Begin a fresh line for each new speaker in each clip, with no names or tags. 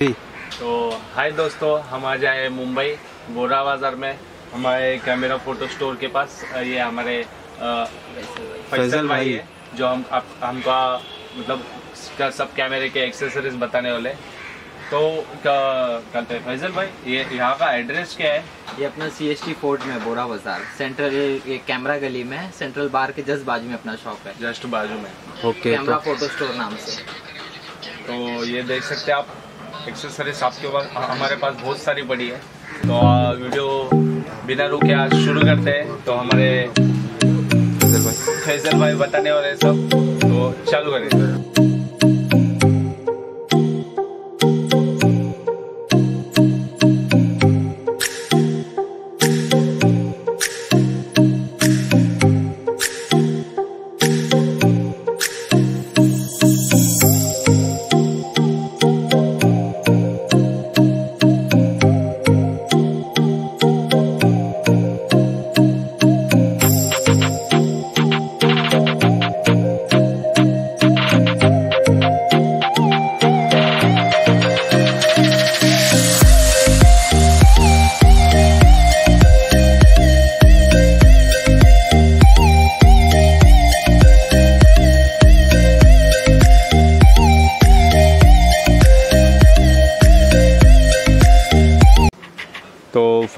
जी।
तो हाय दोस्तों हम आज आए मुंबई गोरा बाज़ार में। हमारे कैमरा फ़ोटो स्टोर के पास। ये हमारे फैसल भाई है जो हम आप, हमका मतलब का सब कैमरे के एक्सेसरीज बताने वाले। तो क- करते हैं फैसल भाई ये यहाँ का एड्रेस क्या है?
ये अपना सी एस टी फोर्ट में बोरा बाज़ार। सेंट्रल ये कैमरा गली में है, सेंट्रल बार के जस्ट बाजू में अपना शॉप है।
जस्ट बाजू में।
ओके
कैमरा
तो
फ़ोटो स्टोर नाम से।
तो ये देख सकते हैं आप एक्सेसरीज आपके पास हमारे पास बहुत सारी बड़ी है। तो वीडियो बिना रुके आज शुरू करते हैं। तो हमारे
फैजल भाई
बताने वाले सब। तो चालू करें।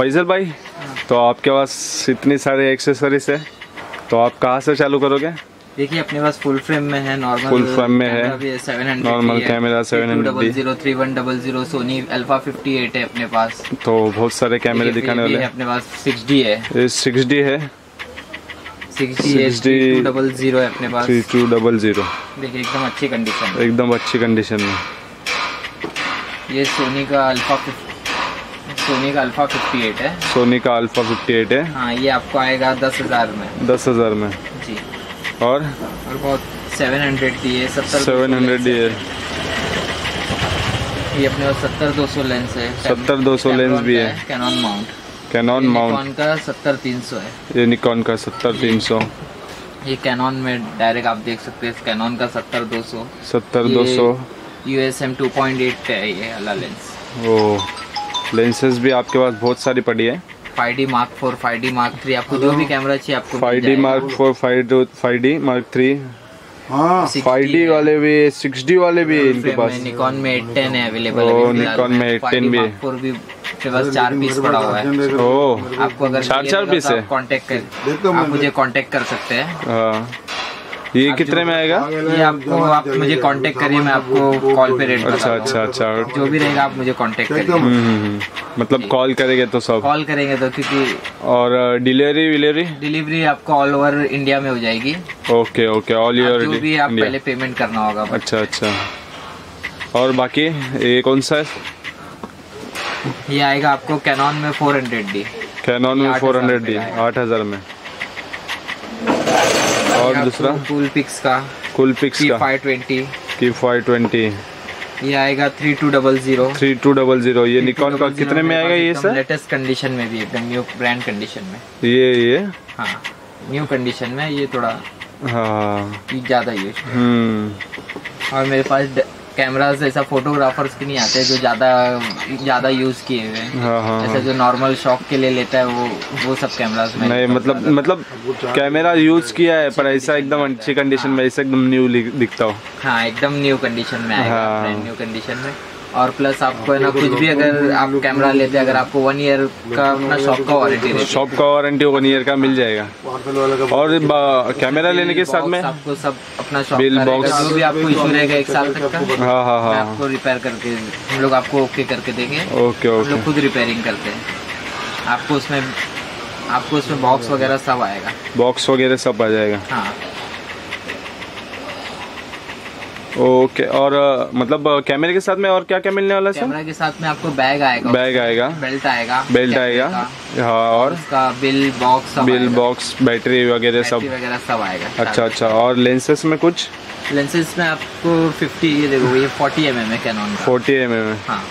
फैजल भाई तो आपके पास इतनी सारे एक्सेसरीज है तो आप कहाँ से चालू करोगे?
देखिए अपने पास फुल फ्रेम में है नॉर्मल
Full frame में है।
Seven
Normal camera 700
double zero three one double zero Sony alpha fifty eight है अपने पास।
तो बहुत सारे कैमरे दिखाने वाले
अपने पास सिक्स डी है।
सिक्स डी है।
Six D
6D
double zero है अपने पास।
थ्री टू डबल ज़ीरो
देखिए एकदम अच्छी कंडीशन है।
एकदम अच्छी कंडीशन में।
ये सोनी का अल्फ़ा सोनी का अल्फ़ा फिफ्टी एट है।
सोनी का अल्फ़ा फिफ्टी एट है।
हाँ ये आपको आएगा दस हज़ार में।
दस हज़ार में।
जी।
और?
और बहुत सेवन हंड्रेड डी है सत्तर
सेवन हंड्रेड डी है।
ये। अपने सत्तर दो सौ लेंस है।
70-200 लेंस भी है।
कैनॉन माउंट
कैनॉन माउंट
का सत्तर तीन सौ है।
ये निकॉन का सत्तर तीन सौ।
ये कैनॉन में डायरेक्ट आप देख सकते हैं कैनॉन का सत्तर दो सौ।
सत्तर दो सौ।
U S M two point eight है ये वाला लेंस
ओ। लेंसेज भी आपके पास बहुत सारी पड़ी है।
Five D mark four five D mark three आपको जो भी कैमरा चाहिए आपको
five D mark four five five D mark three
हाँ।
फाइव डी वाले भी सिक्स डी वाले भी इनके पास।
निकॉन में एट टेन है अवेलेबल
Nikon में 810 भी
फोर भी चार पीस पड़ा हुआ है।
ओ
आपको अगर
चार- चार पीस
तो
है?
आप कांटेक्ट कर मुझे कांटेक्ट कर सकते हैं।
हाँ। ये कितने में आएगा?
ये आपको आप मुझे कांटेक्ट करिए मैं आपको कॉल पे रेट
अच्छा अच्छा अच्छा
जो भी रहेगा आप मुझे कांटेक्ट करिए।
हम्म, हम्म, हम्म। मतलब कॉल करेंगे तो सब।
कॉल करेंगे तो क्योंकि
और डिलीवरी विलेरी
डिलीवरी आपको ऑल ओवर इंडिया में हो जाएगी।
ओके ओके ऑल योर
जो भी आप पहले पेमेंट करना होगा
अच्छा अच्छा। और बाकी ये कौन सा है?
ये आएगा आपको कैनॉन में फोर हंड्रेड डी
कैनॉन में फोर हंड्रेड डी आठ हज़ार में। और दूसरा?
कूल पिक्स का।
कुल पिक्स का।
फाइव ट्वेंटी
की फाइव ट्वेंटी
ये आएगा three two double zero
three two double zero ये निकॉन का कितने में आएगा ये सर
लेटेस्ट कंडीशन में भी एकदम न्यू ब्रांड कंडीशन में।
ये ये?
हाँ न्यू कंडीशन में ये थोड़ा
हाँ।
ज़्यादा यूज़
हम्म।
और मेरे पास कैमराज ऐसा फोटोग्राफर्स के नहीं आते जो ज़्यादा ज़्यादा यूज़ किए हुए जैसे
हाँ हाँ
ऐसा
हाँ।
जो नॉर्मल शॉक के लिए लेता है वो वो सब कैमराज में
नहीं मतलब मतलब कैमरा यूज़ किया है पर ऐसा एकदम अच्छी कंडीशन में ऐसा एकदम न्यू दिखता हो
हाँ एकदम न्यू कंडीशन में आएगा। न्यू कंडीशन में और प्लस आपको है ना कुछ भी अगर आप कैमरा लेते हैं अगर आपको वन ईयर का अपना शॉप का वारंटी
शॉप का वारंटी वन ईयर का मिल जाएगा। और कैमरा लेने के साथ में?
आपको सब अपना शॉप रहेगा
box।
जो भी आपको इशू रहेगा एक साल तक का
हाँ हाँ हाँ।
आपको रिपेयर करके हम लोग आपको ओके करके देंगे।
ओके ओके
लोग खुद रिपेयरिंग करते हैं। आपको उसमें आपको उसमें बॉक्स वगैरह सब आएगा।
बॉक्स वगैरह सब आ जाएगा।
हाँ।
ओके और मतलब कैमरे के साथ में और क्या क्या मिलने वाला है
कैमरा के साथ में आपको बैग आएगा
बैग आएगा।
बेल्ट आएगा
बेल्ट आएगा। हाँ और?
उसका bill box
bill box battery वगैरह सब।
वगैरह सब आएगा
अच्छा अच्छा और लेंसेस में कुछ?
लेंसेज में आपको 50 ये देखो ये 40 एम एम है कैनॉन
फोर्टी एम एम है
हाँ।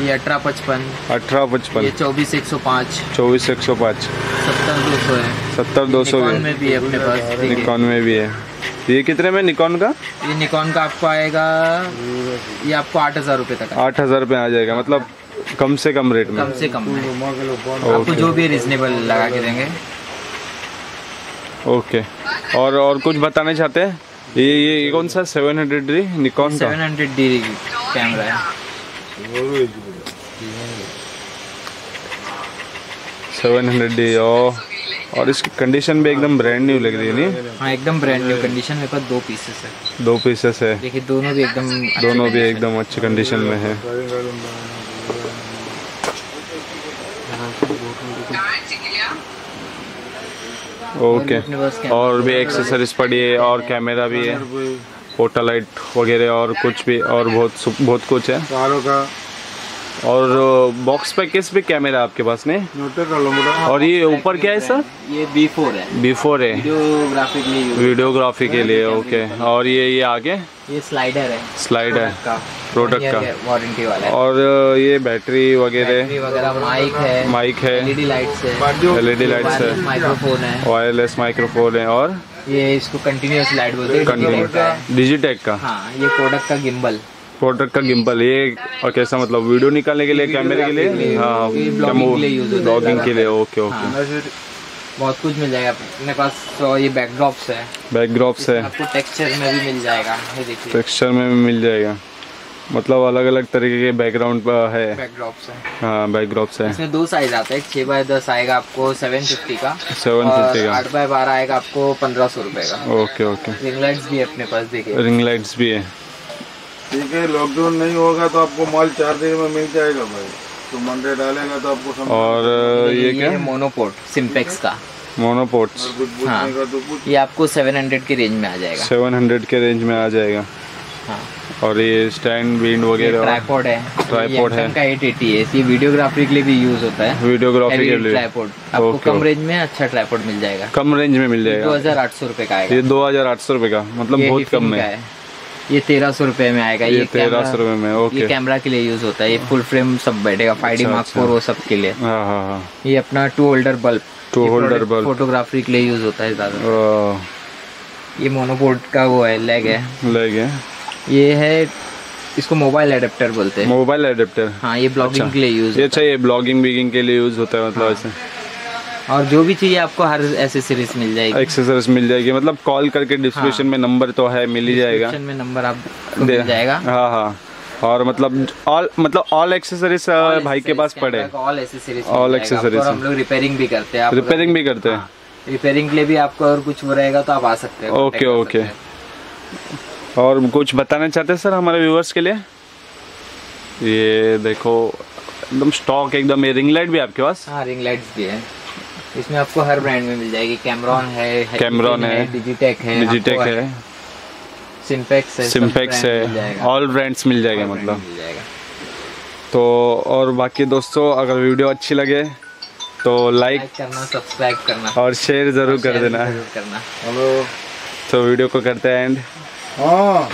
ये अठारह पचपन।
अठारह
ये
पचपन
चौबीस एक सौ पाँच।
चौबीस एक सौ पाँच।
सत्तर दो सौ है।
सत्तर दो सौ
में भी है अपने पास।
निकॉन में भी है। ये कितने में निकॉन का?
ये निकॉन का आपको आएगा ये आपको आठ हज़ार रुपये तक
आठ हज़ार रुपये आ जाएगा मतलब कम से कम रेट में।
कम से कम आपको जो भी रिजनेबल लगा के देंगे।
ओके और और कुछ बताना चाहते हैं? ये ये, ये कौन सा सेवन हंड्रेड डी निकॉन का?
सेवन हंड्रेड डी कैमरा है।
सेवन हंड्रेड डी और और इसकी कंडीशन भी एकदम ब्रांड न्यू लग रही है नहीं?
हाँ एकदम ब्रांड न्यू कंडीशन मेरे पास दो पीसेस है।
दो पीसेस है।
देखिए दोनों भी एकदम
दोनों भी एकदम अच्छी कंडीशन में है। ओके और भी एक्सेसरीज पड़ी है और कैमरा भी है फ़ोटो लाइट वगैरह और कुछ भी और बहुत बहुत कुछ है।
कारों का
और बॉक्स पे किस भी कैमरा आपके पास
नोटे
और ये ऊपर क्या है सर
ये बी फोर है।
बी फोर है।
वीडियोग्राफी के लिए
ओके और ये ये आगे?
ये स्लाइडर है।
स्लाइडर है। प्रोडक्ट का।
वारंटी वाला
और ये बैटरी वगैरह?
माइक है।
माइक है।
एलईडी लाइट्स है।
एलईडी लाइट्स है।
माइक्रोफोन है।
वायरलेस माइक्रोफोन है। और?
ये इसको कंटिन्यूअस लाइट बोलते हैं। Digitech का।
डिजिटेक का।
हाँ ये प्रोडक्ट का गिम्बल
प्रोडक्ट का गिम्पल ये और कैसा मतलब वीडियो निकालने के लिए कैमरे के लिए? हाँ
होता है
ब्लॉगिंग के लिए ओके ओके
हाँ बहुत कुछ मिल जाएगा। अपने पास तो ये बैकड्रॉप्स है।
बैकड्रॉप्स है।
आपको टेक्सचर में भी मिल जाएगा ये देखिए।
टेक्सचर में भी मिल जाएगा। मतलब अलग अलग तरीके के बैकग्राउंड है।
बैकड्रॉप्स है।
हाँ बैकड्रॉप्स है।
इसमें दो साइज़ आता है। छः बाय दस आएगा आपको सेवन फिफ्टी का।
सेवन फिफ्टी का।
आठ बाय बारह आएगा आपको पंद्रह सौ रुपये का।
ओके ओके
रिंग लाइट्स भी है अपने पास देखिए।
रिंग लाइट्स भी है।
ठीक है लॉकडाउन नहीं होगा तो आपको माल चार दिन में मिल जाएगा भाई। तो मंडे डालेगा तो आपको
और ये क्या?
मोनोपोर्ट सिम्पेक्स का।
मोनोपोर्ट्स
कुछ
हाँ।
तो
ये आपको सेवन हंड्रेड के रेंज में आ जाएगा।
सेवन हंड्रेड के रेंज में आ जाएगा।
हाँ।
और ये स्टैंड बींड वगैरह
ट्राईपोड है।
Tripod है।
का एट एटी है। ये वीडियोग्राफी के लिए भी यूज़ होता है।
वीडियोग्राफी के लिए।
ट्राईपोड आपको
Okay,
कम रेंज में अच्छा ट्राईपोड मिल जाएगा।
कम रेंज में मिल जाएगा।
दो हज़ार आठ सौ रुपये का आएगा।
ये दो हज़ार आठ सौ रुपये का। मतलब बहुत कम है।
ये तेरह सौ रुपये में आएगा
ये
ये
तेरह सौ रुपये में ओके ये
कैमरा के लिए यूज़ होता है ये फुल फ्रेम सब बैठेगा फाइव डी मार्क। फोर वो सब के लिए।
हाँ हाँ हाँ।
ये अपना two holder bulb
Two holder bulb।
Photography के लिए यूज़ होता है ज़्यादा। ये मोनोपोर्ट का वो है लेग है।
लेग है।
ये है इसको मोबाइल एडेप्टर बोलते हैं।
मोबाइल एडेप्टर
हाँ ये ब्लॉगिंग
अच्छा।
के लिए यूज़
ये अच्छा ये ब्लॉगिंग बिगिंग के लिए यूज़ होता है
हाँ।
मतलब ऐसे।
और जो भी चाहिए आपको हर एसेसरीज मिल जाएगी।
एक्सेसरीज मिल जाएगी। मतलब कॉल करके डिस्क्रिप्शन हाँ। में नंबर तो है मिल ही जाएगा।
में नंबर आपको
दे-
मिल जाएगा।
हाँ हाँ। और मतलब ऑल मतलब ऑल एक्सेसरीज भाई के पास पड़े।
ऑल एसेसरीज
All accessories
हम लोग रिपेयरिंग भी करते हैं।
रिपेयरिंग भी करते हैं।
रिपेयरिंग के लिए भी आपको अगर कुछ हो रहेगा तो आप आ सकते हैं
ओके ओके और कुछ बताना चाहते हैं सर हमारे व्यूवर्स के लिए? ये देखो एकदम स्टॉक एकदम ये रिंग लाइट भी आपके पास?
हाँ रिंग लाइट्स भी है। इसमें आपको हर ब्रांड में मिल जाएगी। कैमरॉन है
Camron है,
डिजिटेक है
डिजिटेक है।
सिम्पेक्स है
सिम्पेक्स है ऑल ब्रांड्स मिल जाएँगे मतलब। तो और बाकी दोस्तों अगर वीडियो अच्छी लगे तो लाइक
लाइक करना सब्सक्राइब करना।
और शेयर ज़रूर कर देना।
ज़रूर करना।
हेलो
तो वीडियो को करते हैं एंड
हाँ।